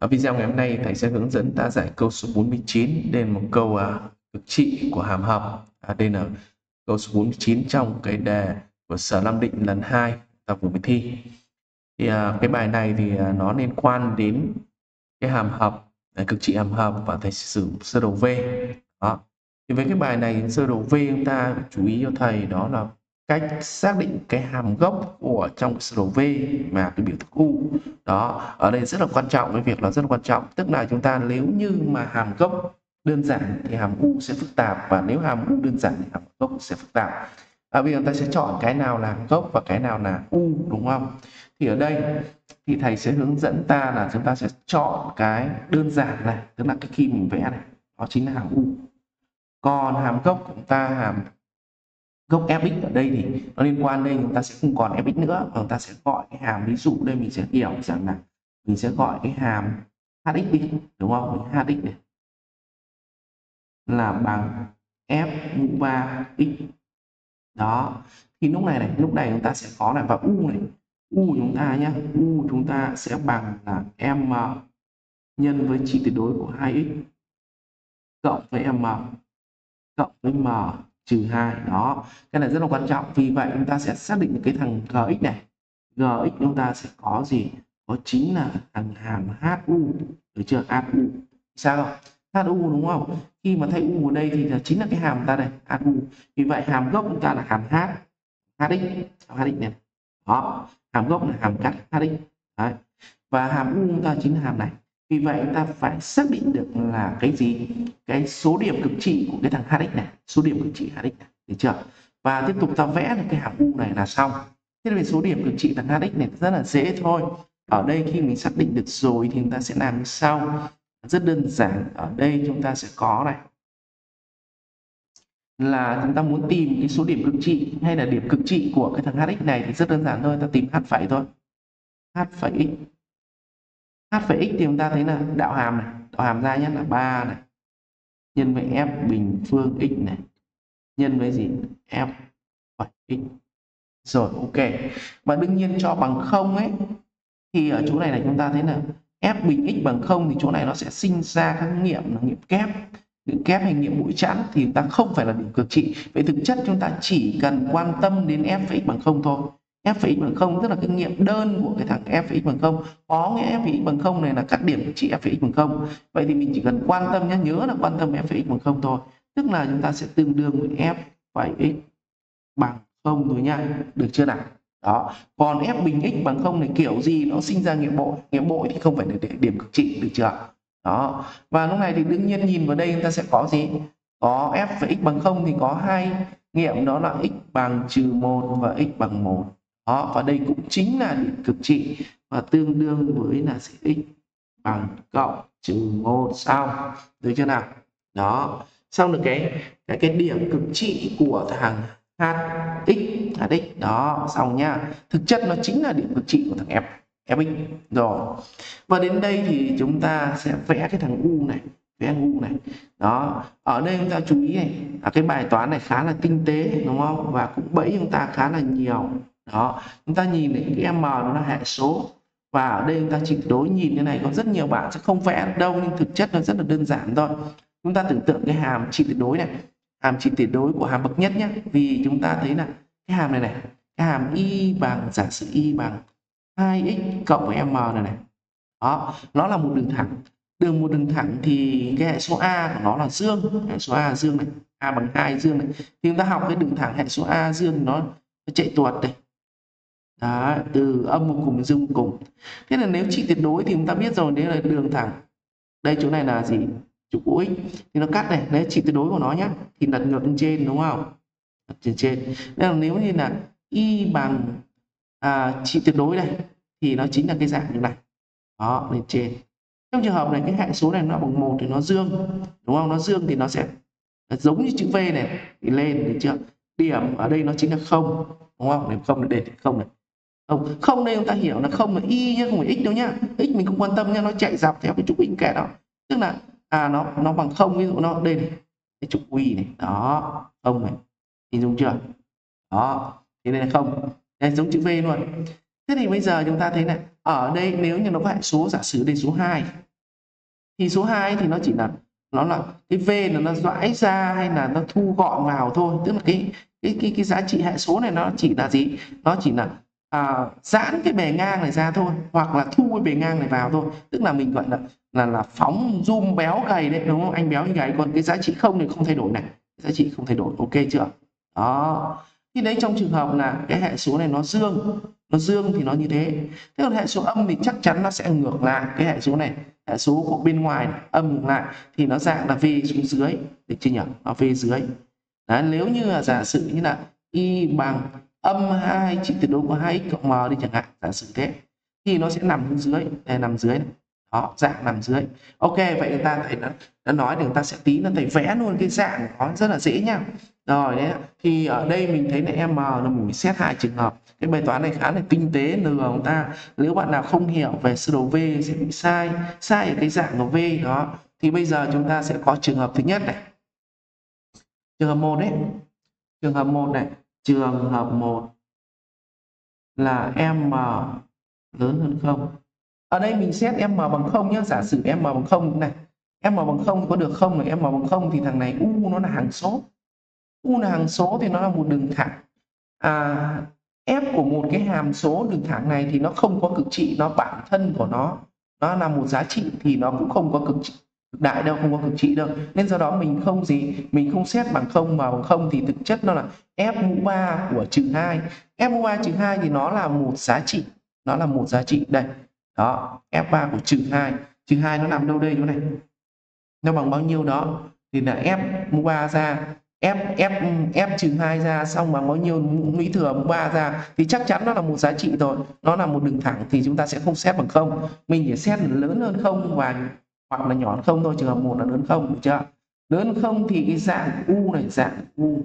Ở video ngày hôm nay thầy sẽ hướng dẫn ta giải câu số 49 đây là một câu à, cực trị của hàm hợp à, đây là câu số 49 trong cái đề của sở Nam Định lần 2 ta vừa mới thi. Thì à, cái bài này thì à, nó liên quan đến cái hàm hợp à, cực trị hàm hợp và thầy sử dụng sơ đồ V. Đó. Thì với cái bài này sơ đồ V chúng ta chú ý cho thầy đó là cách xác định cái hàm gốc của trong sơ đồ V mà cái biểu thức U. Đó ở đây rất là quan trọng cái việc là rất là quan trọng. Tức là chúng ta nếu như mà hàm gốc đơn giản thì hàm U sẽ phức tạp và nếu hàm U đơn giản thì hàm gốc sẽ phức tạp. À, bây giờ ta sẽ chọn cái nào là hàm gốc và cái nào là U đúng không? Thì ở đây thì thầy sẽ hướng dẫn ta là chúng ta sẽ chọn cái đơn giản này tức là cái khi mình vẽ này đó chính là hàm U. Còn hàm gốc của chúng ta hàm gốc fx ở đây thì nó liên quan đây, chúng ta sẽ không còn fx nữa, mà chúng ta sẽ gọi cái hàm ví dụ đây, mình sẽ hiểu rằng là mình sẽ gọi cái hàm hx đi, đúng không? Mình hx này là bằng f mũ 3 x. Đó. Thì lúc này này, lúc này chúng ta sẽ có là, và u này, u chúng ta nhé u chúng ta sẽ bằng là m nhân với trị tuyệt đối của 2x cộng với m cộng với m trừ 2 đó. Cái này rất là quan trọng. Vì vậy chúng ta sẽ xác định được cái thằng gx này. Gx chúng ta sẽ có gì? Có chính là thằng hàm hu được chưa? Hu sao không? Hu đúng không? Khi mà thay u ở đây thì là chính là cái hàm ta đây hu vì vậy hàm gốc chúng ta là hàm h. Hx hx này? Đó. Hàm gốc là hàm cắt hx đấy. Và hàm u chúng ta chính là hàm này vì vậy ta phải xác định được là cái gì? Cái số điểm cực trị của cái thằng hx này. Số điểm cực trị hx này. Được chưa? Và tiếp tục ta vẽ được cái hàm u này là xong. Thế về số điểm cực trị thằng hx này rất là dễ thôi. Ở đây khi mình xác định được rồi thì chúng ta sẽ làm như sau. Rất đơn giản. Ở đây chúng ta sẽ có này. Là chúng ta muốn tìm cái số điểm cực trị hay là điểm cực trị của cái thằng hx này thì rất đơn giản thôi. Ta tìm h phẩy thôi. H phẩy. x h phẩy x thì chúng ta thấy là đạo hàm này, đạo hàm ra nhất là 3 này. Nhân với f bình phương x này. Nhân với gì? F phẩy x rồi, ok. Và đương nhiên cho bằng không ấy, thì ở chỗ này là chúng ta thấy là f bình x bằng không thì chỗ này nó sẽ sinh ra các nghiệm là nghiệm kép. Nghiệm kép hay nghiệm mũi chẵn thì chúng ta không phải là điểm cực trị. Vậy thực chất chúng ta chỉ cần quan tâm đến f x bằng không thôi f x bằng không tức là cái nghiệm đơn của cái thằng f x bằng không có nghĩa f x bằng không này là các điểm cực trị f x bằng không vậy thì mình chỉ cần quan tâm nhé nhớ là quan tâm f x bằng không thôi tức là chúng ta sẽ tương đương với f phẩy x bằng không thôi nha được chưa nào đó còn f bình x bằng không này kiểu gì nó sinh ra nghiệm bội nghiệm bội thì không phải là điểm cực trị được chưa đó và lúc này thì đương nhiên nhìn vào đây chúng ta sẽ có gì có f và x bằng không thì có hai nghiệm đó là x bằng trừ một và x bằng một đó và đây cũng chính là điểm cực trị và tương đương với là x bằng cộng trừ một sau. Được chưa nào? Đó. Xong được cái cái cái điểm cực trị của thằng hx hx đó xong nhá thực chất nó chính là điểm cực trị của thằng f fx rồi. Và đến đây thì chúng ta sẽ vẽ cái thằng u này vẽ u này. Đó. Ở đây chúng ta chú ý này à, cái bài toán này khá là tinh tế đúng không? Và cũng bẫy chúng ta khá là nhiều đó, chúng ta nhìn thấy cái m nó là hệ số. Và ở đây chúng ta chỉ đối nhìn như này, có rất nhiều bạn sẽ không vẽ đâu, nhưng thực chất nó rất là đơn giản thôi. Chúng ta tưởng tượng cái hàm trị tuyệt đối này. Hàm trị tuyệt đối của hàm bậc nhất nhé vì chúng ta thấy là cái hàm này này, cái hàm y bằng, giả sử y bằng 2x cộng với m này này. Đó, nó là một đường thẳng. Đường một đường thẳng thì cái hệ số a của nó là dương, hệ số a dương này, a bằng 2 dương này. Thì chúng ta học cái đường thẳng hệ số a dương nó chạy tuột này đó, từ âm một cùng dương cùng. Thế là nếu trị tuyệt đối thì chúng ta biết rồi đấy là đường thẳng. Đây chỗ này là gì? Trục cũ x thì nó cắt này đấy trị tuyệt đối của nó nhé thì đặt ngược lên trên đúng không? Đặt trên trên. Nên là nếu như là y bằng à, trị tuyệt đối này thì nó chính là cái dạng như này. Đó lên trên. Trong trường hợp này cái hệ số này nó bằng một thì nó dương đúng không? Nó dương thì nó sẽ giống như chữ V này. Thì lên được chưa? Điểm ở đây nó chính là không đúng không? Điểm không để không này không không đây chúng ta hiểu là không là y nhé không phải x đâu nhá. X mình không quan tâm nhá, nó chạy dọc theo cái trục bình kẻ đó. Tức là à nó nó bằng không, ví dụ nó đây này, cái trục y này, đó, không này hình dung chưa? Đó, thế này là không. Đây, giống chữ V luôn. Thế thì bây giờ chúng ta thấy này, ở đây nếu như nó có hệ số giả sử đây số 2 thì số 2 thì nó chỉ là, nó là cái v là nó dõi ra hay là nó thu gọn vào thôi. Tức là cái cái cái cái giá trị hệ số này nó chỉ là gì? Nó chỉ là à, giãn cái bề ngang này ra thôi hoặc là thu cái bề ngang này vào thôi. Tức là mình gọi là là là phóng zoom béo gầy đấy đúng không? Anh béo như gầy còn cái giá trị không thì không thay đổi này. Giá trị không thay đổi ok chưa? Đó. Thì đấy trong trường hợp là cái hệ số này nó dương nó dương thì nó như thế. Thế còn hệ số âm thì chắc chắn nó sẽ ngược lại cái hệ số này. Hệ số của bên ngoài này, âm ngược lại thì nó dạng là v xuống dưới. Được chưa nhỉ? Nó v dưới. Đấy, nếu như là giả sử như là y bằng âm 2 trị tuyệt đối của 2x cộng m đi chẳng hạn giả sử thế. Thì nó sẽ nằm dưới đây nằm dưới này. đó dạng nằm dưới. Ok vậy người ta thầy đã, đã nói thì người ta sẽ tí là thầy vẽ luôn cái dạng nó rất là dễ nhá rồi đấy thì ở đây mình thấy là m là mình xét hai trường hợp. Cái bài toán này khá là tinh tế lừa người ta. Nếu bạn nào không hiểu về sơ đồ v sẽ bị sai sai ở cái dạng của v đó. Thì bây giờ chúng ta sẽ có trường hợp thứ nhất này. Trường hợp một đấy. Trường hợp một này trường hợp một là m lớn hơn không? Ở đây mình xét m bằng không nhé giả sử m bằng không này m bằng không có được không? Này m bằng không thì thằng này u nó là hàng số. U là hàng số thì nó là một đường thẳng. À, f của một cái hàm số đường thẳng này thì nó không có cực trị nó bản thân của nó nó là một giá trị thì nó cũng không có cực trị cực đại đâu, không có cực trị đâu. Nên do đó mình không gì, mình không xét bằng không, mà bằng không thì thực chất nó là f mũ 3 của trừ 2 f mũ 3 trừ 2 thì nó là một giá trị, nó là một giá trị. Đây, đó f3 của trừ 2 trừ 2 nó nằm đâu đây, chỗ này? Nó bằng bao nhiêu đó? Thì là f mũ 3 ra, f f f trừ 2 ra, xong bằng bao nhiêu lũy thừa mũ 3 ra, thì chắc chắn nó là một giá trị rồi. Nó là một đường thẳng thì chúng ta sẽ không xét bằng không. Mình chỉ xét lớn hơn không và hoặc là nhỏ hơn không thôi, trường hợp một là lớn không, được chưa? Lớn không thì cái dạng u này, dạng u.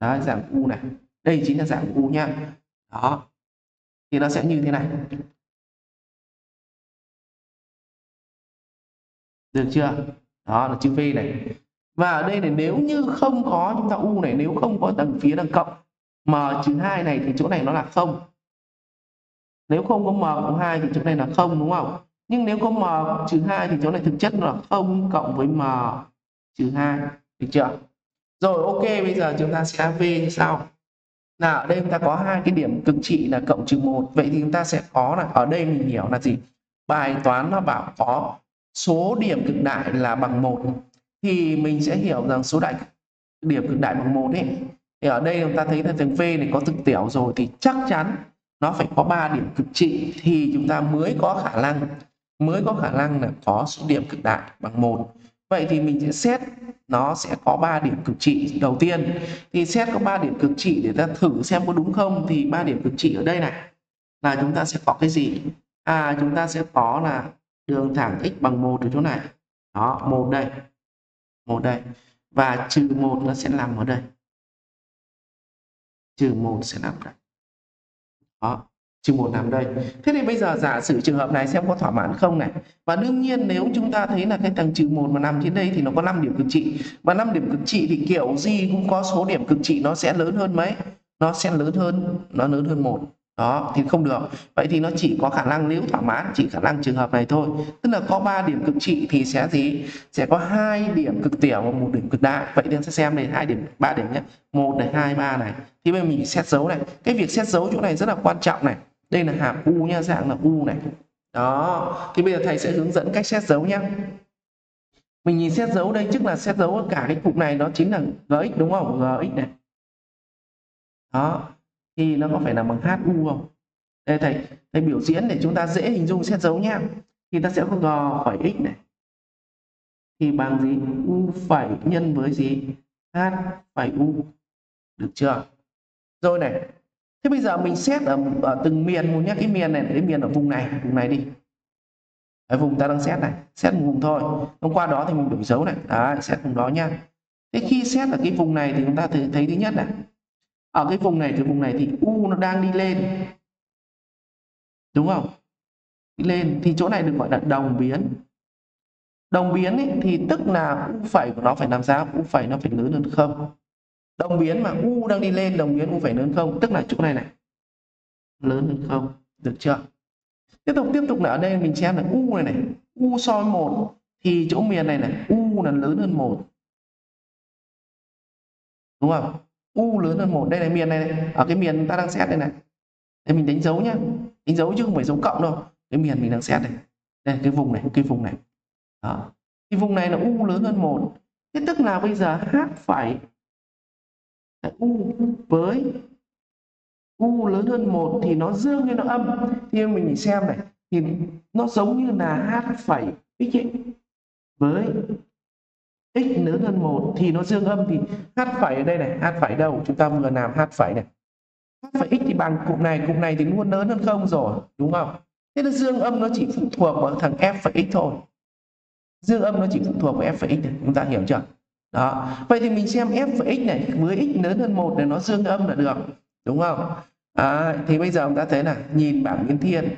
Đó, dạng u này. Đây chính là dạng u nha đó. Thì nó sẽ như thế này. Được chưa? Đó, là chữ V này. Và ở đây này, nếu như không có chúng ta u này, nếu không có tầng phía đằng cộng, m trừ hai này, thì chỗ này nó là không nếu không có m cộng hai thì chỗ này là không, đúng không? Nhưng nếu có m trừ hai thì chỗ này thực chất là không cộng với m trừ hai. Được chưa? Rồi, ok, bây giờ chúng ta sẽ v như sau. Nào, ở đây chúng ta có hai cái điểm cực trị là cộng trừ một. Vậy thì chúng ta sẽ có là, ở đây mình hiểu là gì? Bài toán nó bảo có số điểm cực đại là bằng một. Thì mình sẽ hiểu rằng số đại điểm cực đại bằng một ấy. Thì ở đây chúng ta thấy là thằng V này có thực tiểu rồi thì chắc chắn nó phải có 3 điểm cực trị thì chúng ta mới có khả năng, mới có khả năng là có số điểm cực đại bằng một. Vậy thì mình sẽ xét, nó sẽ có 3 điểm cực trị đầu tiên. Thì xét có 3 điểm cực trị để ta thử xem có đúng không, thì 3 điểm cực trị ở đây này, là chúng ta sẽ có cái gì? À chúng ta sẽ có là đường thẳng x bằng một ở chỗ này. Đó, một đây một đây. Và trừ một nó sẽ nằm ở đây. Trừ một sẽ nằm đây đó trừ một nằm đây. Thế thì bây giờ giả sử trường hợp này xem có thỏa mãn không này. Và đương nhiên nếu chúng ta thấy là cái tầng trừ một mà nằm trên đây thì nó có 5 điểm cực trị. Và 5 điểm cực trị thì kiểu gì cũng có số điểm cực trị nó sẽ lớn hơn mấy? Nó sẽ lớn hơn, nó lớn hơn một đó, thì không được. Vậy thì nó chỉ có khả năng nếu thỏa mãn, chỉ khả năng trường hợp này thôi. Tức là có 3 điểm cực trị thì sẽ gì? Sẽ có hai điểm cực tiểu và một điểm cực đại. Vậy thì sẽ xem này, hai điểm, ba điểm nhé. Một này, hai, ba này. Thì bây giờ mình xét dấu này. Cái việc xét dấu chỗ này rất là quan trọng này. Đây là hàm u nha, dạng là u này. Đó. Thì bây giờ thầy sẽ hướng dẫn cách xét dấu nhé. Mình nhìn xét dấu đây trước là xét dấu cả cái cục này nó chính là gx đúng không? Gx này. Đó thì nó có phải là bằng HU không? Đây thầy, thầy biểu diễn để chúng ta dễ hình dung xét dấu nhé. Thì ta sẽ có g phẩy x này. Thì bằng gì? U phẩy nhân với gì? H phẩy U. Được chưa? Rồi này. Thế bây giờ mình xét ở, ở từng miền một nhé. Cái miền này, cái miền ở vùng này, vùng này đi. Ở vùng ta đang xét này, xét một vùng thôi. Hôm qua đó thì mình đổi dấu này. Đấy, xét vùng đó nha. Thế khi xét ở cái vùng này thì chúng ta thấy, thấy thứ nhất này ở cái vùng này cái vùng này thì u nó đang đi lên. Đúng không? Đi lên thì chỗ này được gọi là đồng biến. Đồng biến ấy, thì tức là u phẩy của nó phải làm sao? U phẩy nó phải lớn hơn không? Đồng biến mà u đang đi lên đồng biến u phẩy lớn hơn không? Tức là chỗ này này. Lớn hơn không? Được chưa? Tiếp tục tiếp tục là ở đây mình xem là u này này. U soi một thì chỗ miền này này u là lớn hơn một. Đúng không? U lớn hơn một. Đây là miền này, này. ở cái miền ta đang xét đây này. Đây mình đánh dấu nhá. Đánh dấu chứ không phải dấu cộng đâu. Cái miền mình đang xét này đây cái vùng này cái vùng này. Đó. thì vùng này là u lớn hơn một. Thế tức là bây giờ h phải u với u lớn hơn một thì nó dương hay nó âm. Thì mình xem này. Thì nó giống như là h phẩy x với x lớn hơn một thì nó dương âm thì h phẩy ở đây này h phẩy đâu? Chúng ta vừa làm h phẩy này. H phẩy x thì bằng cụm này cụm này thì luôn lớn hơn không rồi đúng không? Thế là dương âm nó chỉ phụ thuộc vào thằng f phẩy x thôi. Dương âm nó chỉ phụ thuộc vào f phẩy x này chúng ta hiểu chưa? Đó. Vậy thì mình xem f phẩy x này với x lớn hơn một để nó dương âm là được đúng không? À, thì bây giờ chúng ta thấy là nhìn bảng biến thiên.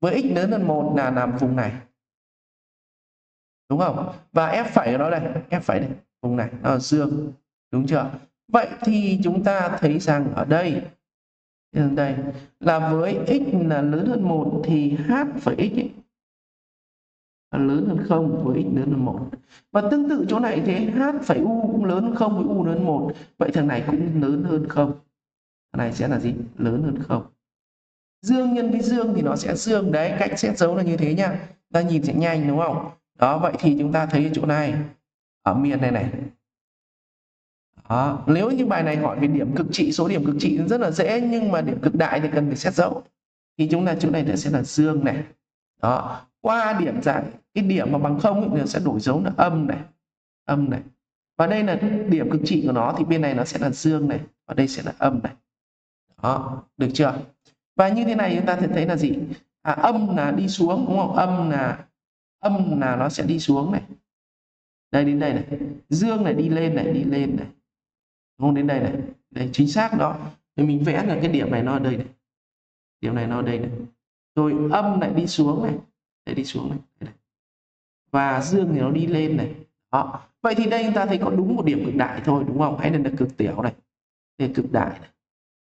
Với x lớn hơn một là nằm vùng này đúng không? Và f phẩy của nó đây f phẩy đây vùng này nó là dương đúng chưa? Vậy thì chúng ta thấy rằng ở đây ở đây là với x là lớn hơn một thì h phẩy x ấy, là lớn hơn không với x lớn hơn một. Và tương tự chỗ này thế h phẩy u cũng lớn hơn không với u lớn hơn một. Vậy thằng này cũng lớn hơn không? Thằng này sẽ là gì? Lớn hơn không. Dương nhân với dương thì nó sẽ dương đấy cách xét dấu là như thế nhá ta nhìn sẽ nhanh đúng không? Đó vậy thì chúng ta thấy chỗ này. Ở miền này này. Đó. nếu như bài này hỏi về điểm cực trị số điểm cực trị rất là dễ nhưng mà điểm cực đại thì cần phải xét dấu. Thì chúng ta chỗ này sẽ là dương này. Đó qua điểm giải cái điểm mà bằng không thì sẽ đổi dấu là âm này âm này. Và đây là điểm cực trị của nó thì bên này nó sẽ là dương này và đây sẽ là âm này. Đó được chưa? Và như thế này chúng ta sẽ thấy là gì? À, âm là đi xuống đúng không? Âm là âm là nó sẽ đi xuống này. Đây đến đây này. Dương này đi lên này đi lên này. Không? Đến đây này. Đây chính xác đó. Thì mình vẽ là cái điểm này nó ở đây này. Điểm này nó ở đây này. Rồi âm lại đi xuống này. Để đi xuống này. này. Và dương thì nó đi lên này. Đó. Vậy thì đây chúng ta thấy có đúng một điểm cực đại thôi đúng không? Hãy là cực tiểu này. Đây cực đại này.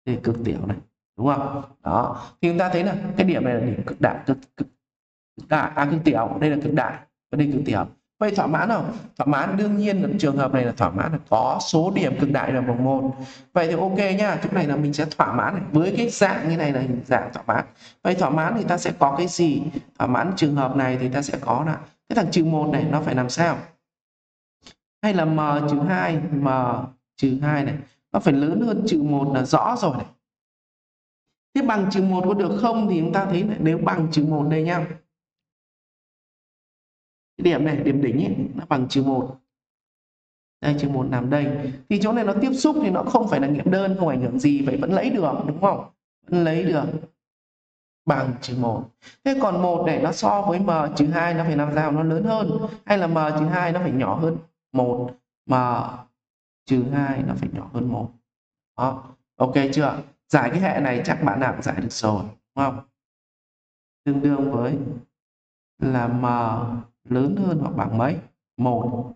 Đây cực tiểu này. Đúng không? Đó. Thì chúng ta thấy là cái điểm này là điểm cực đại cực, cực đại à cực tiểu. Đây là cực đại. Và đây cực tiểu. Vậy thỏa mãn không? Thỏa mãn đương nhiên là trường hợp này là thỏa mãn là có số điểm cực đại là bằng một. Vậy thì ok nhá chỗ này là mình sẽ thỏa mãn này. với cái dạng như này là hình dạng thỏa mãn. Vậy thỏa mãn thì ta sẽ có cái gì? Thỏa mãn trường hợp này thì ta sẽ có là cái thằng trừ một này nó phải làm sao? Hay là m trừ hai m trừ hai này nó phải lớn hơn trừ một là rõ rồi này. Thế bằng trừ một có được không thì chúng ta thấy này, nếu bằng trừ một đây nhá cái điểm này điểm đỉnh ấy, nó bằng trừ một. Đây trừ một nằm đây. Thì chỗ này nó tiếp xúc thì nó không phải là nghiệm đơn không ảnh hưởng gì vậy vẫn lấy được đúng không? Vẫn lấy được. Bằng trừ một. Thế còn một này nó so với m trừ hai nó phải làm sao? Nó lớn hơn. Hay là m trừ hai nó phải nhỏ hơn một? M trừ hai nó phải nhỏ hơn một. Đó. Ok chưa? Giải cái hệ này chắc bạn nào cũng giải được rồi đúng không? Tương đương với là m lớn hơn hoặc bằng mấy? Một.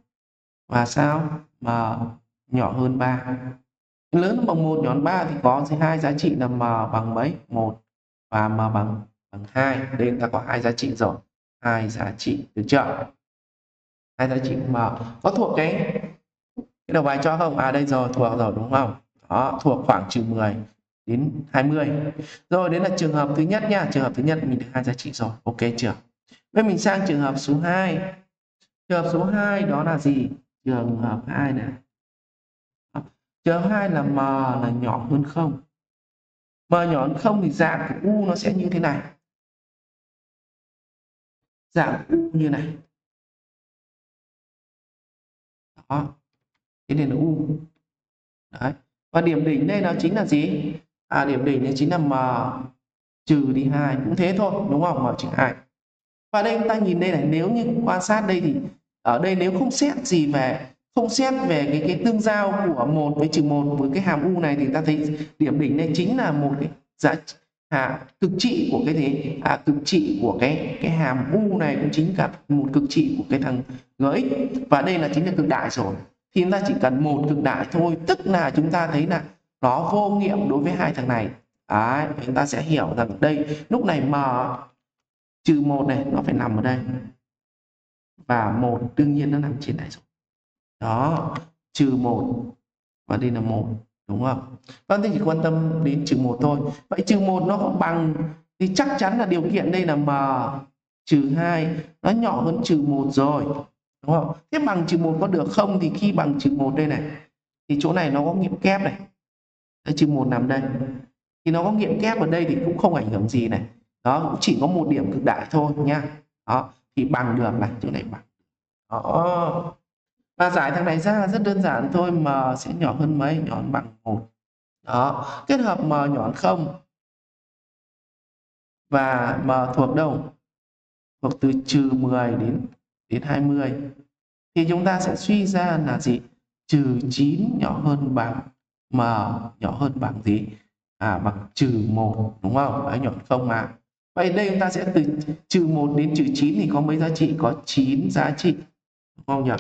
Và sao mà nhỏ hơn 3 lớn hơn bằng 1 nhỏ hơn 3 thì có hai giá trị là m bằng mấy? 1 và m bằng bằng 2 đây chúng ta có hai giá trị rồi. Hai giá trị được chưa? Hai giá trị m. Có thuộc cái cái đầu bài cho không? À đây rồi, thuộc rồi, đúng không? Đó, thuộc khoảng trừ 10 đến 20 rồi đến là trường hợp thứ nhất nha. Trường hợp thứ nhất mình được hai giá trị rồi. Ok chưa? Bây mình sang trường hợp số 2. Trường hợp số 2 đó là gì? Trường hợp 2 này. Trường hợp 2 là m là nhỏ hơn 0. M nhỏ hơn 0 thì dạng của u nó sẽ như thế này. Dạng u như này. Đó. Thế nên là u. Đấy. Và điểm đỉnh đây nó chính là gì? À điểm đỉnh đây chính là m trừ đi 2 cũng thế thôi, đúng không? M trừ 2 và đây chúng ta nhìn đây này nếu như quan sát đây thì ở đây nếu không xét gì về không xét về cái cái tương giao của một với trừ một với cái hàm u này thì ta thấy điểm đỉnh này chính là một cái giá à, cực trị của cái gì? À, cực trị của cái cái hàm u này cũng chính cả một cực trị của cái thằng gx và đây là chính là cực đại rồi. Thì chúng ta chỉ cần một cực đại thôi tức là chúng ta thấy là nó vô nghiệm đối với hai thằng này. Đấy, chúng ta sẽ hiểu rằng đây lúc này m trừ một này nó phải nằm ở đây. Và một đương nhiên nó nằm trên này rồi đó trừ một và đây là một đúng không? Vâng thì chỉ quan tâm đến trừ một thôi. Vậy trừ một nó có bằng thì chắc chắn là điều kiện đây là m trừ hai nó nhỏ hơn trừ một rồi đúng không? Thế bằng trừ một có được không? Thì khi bằng trừ một đây này thì chỗ này nó có nghiệm kép này. Đây, trừ một nằm đây. Thì nó có nghiệm kép ở đây thì cũng không ảnh hưởng gì này đó, cũng chỉ có một điểm cực đại thôi nha. Đó, thì bằng được này, chỗ này bằng. Đó. Và giải thằng này ra rất đơn giản thôi, m sẽ nhỏ hơn mấy nhỏ hơn bằng một. Đó, kết hợp m nhỏ hơn không. Và m thuộc đâu? Thuộc từ trừ 10 đến đến 20 thì chúng ta sẽ suy ra là gì? Trừ 9 nhỏ hơn bằng m, nhỏ hơn bằng gì? À bằng trừ 1 đúng không? Đấy, nhỏ hơn không mà vậy đây chúng ta sẽ từ trừ 1 đến trừ 9 thì có mấy giá trị? Có 9 giá trị. Đúng không nhỉ?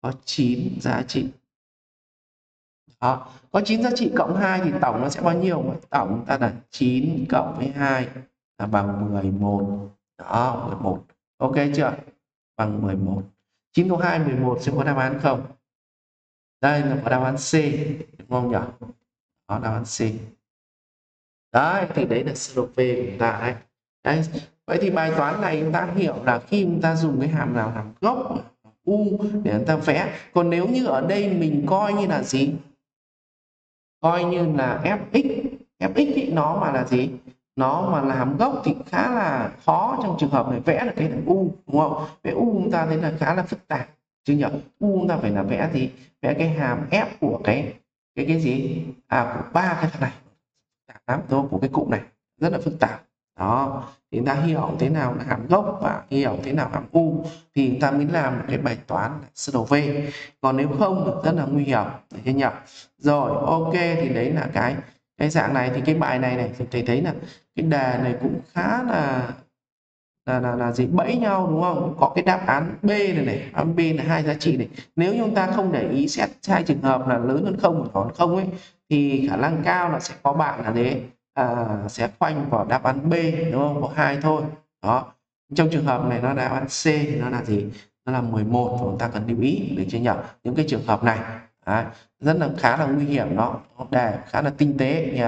Có 9 giá trị. Đó. Có 9 giá trị cộng 2 thì tổng nó sẽ bao nhiêu? Mà tổng ta là 9 cộng với 2 là bằng 11 đó 11 ok chưa? Bằng 11 9 cộng 2 11 sẽ có đáp án không? Đây là có đáp án C. Đúng không nhỉ? Đó, đáp án C. Đấy, thì đấy là sơ đồ V của chúng ta đấy đấy. Vậy thì bài toán này chúng ta hiểu là khi chúng ta dùng cái hàm nào hàm gốc u để chúng ta vẽ. Còn nếu như ở đây mình coi như là gì? Coi như là fx. Fx ý, nó mà là gì? Nó mà là hàm gốc thì khá là khó trong trường hợp này vẽ được cái là u đúng không? Vẽ u chúng ta thấy là khá là phức tạp chứ nhỉ? U chúng ta phải là vẽ thì vẽ cái hàm f của cái cái cái gì? À của ba cái thằng này. Lắm thôi của cái cụm này. Rất là phức tạp đó thì ta hiểu thế nào là hàm gốc và hiểu thế nào hàm u thì chúng ta mới làm cái bài toán sơ đồ v. Còn nếu không rất là nguy hiểm được chưa nhỉ? Rồi ok thì đấy là cái cái dạng này thì cái bài này này thì thầy thấy là cái đề này cũng khá là là là, là gì bẫy nhau đúng không? Có cái đáp án b này này đáp án b là hai giá trị này. Nếu chúng ta không để ý xét hai trường hợp là lớn hơn không và nhỏ hơn không ấy thì khả năng cao là sẽ có bạn là thế à, sẽ khoanh vào đáp án b đúng không? Có hai thôi. Đó. Trong trường hợp này nó đáp án c thì nó là gì? Nó là 11 chúng ta cần lưu ý được chưa nhỉ? Những cái trường hợp này. À, rất là khá là nguy hiểm đó. Đề khá là tinh tế nhỉ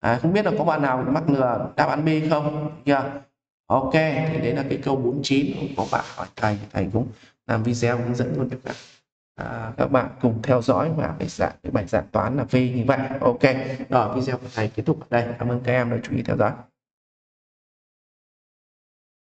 à, không biết là có bạn nào mắc lừa đáp án B không nhỉ ok thì đấy là cái câu 49 có bạn. Hỏi thầy thầy cũng làm video hướng dẫn luôn cho các à, các bạn cùng theo dõi và cái dạng cái bài giảng toán là V như vậy. Ok rồi video này kết thúc ở đây. Cảm ơn các em đã chú ý theo dõi.